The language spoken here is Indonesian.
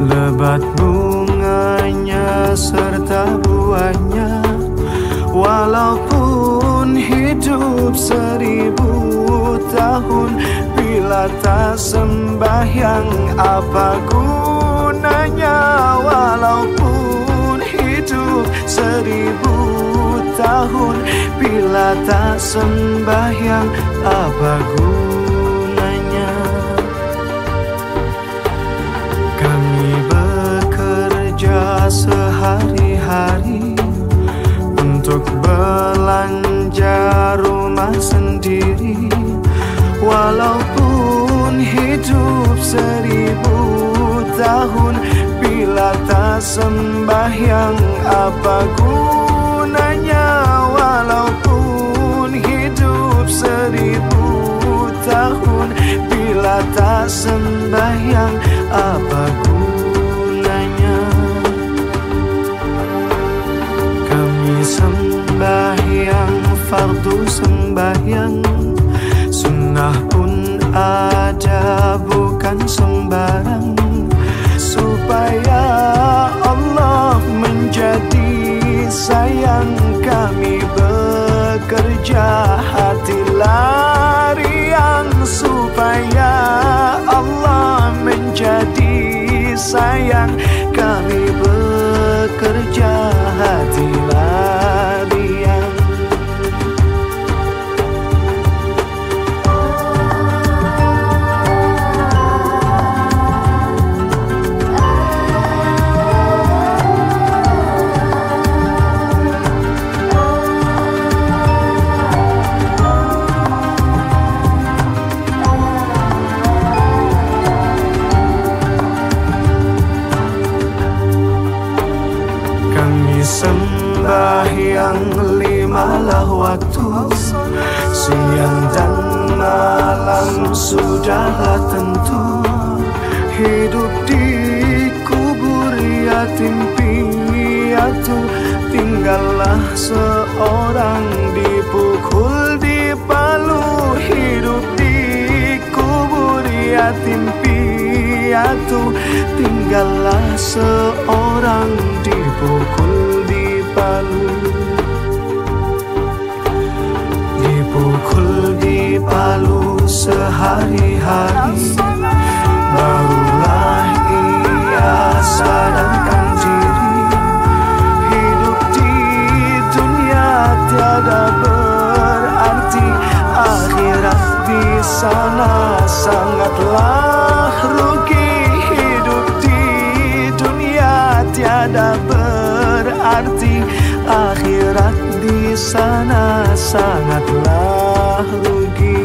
Lebat bunganya serta buahnya. Walaupun hidup seribu tahun Bila tak sembahyang apa gunanya? Walaupun hidup seribu tahun Bila tak sembahyang apa gunanya sehari-hari Untuk belanja rumah sendiri. Walaupun hidup seribu tahun Bila tak sembahyang apa gunanya? Walaupun hidup seribu tahun Bila tak sembahyang apa gunanya sembahyang fardu sembahyang. Sunnah pun ada bukan sembarang. Supaya Allah menjadi sayang Kami bekerja hati lariang Supaya Allah menjadi sayang sembahyang limalah waktu. Siang dan malam sudahlah tentu. Hidup di kubur yatim piatu. Tinggallah seorang dipukul di palu. Hidup di kubur yatim piatu. Tinggallah seorang dipukul sehari-hari Barulah ia sadarkan diri. Hidup di dunia tiada berarti. Akhirat di sana sangatlah rugi. Hidup di dunia tiada berarti. Akhirat di sana sangatlah rugi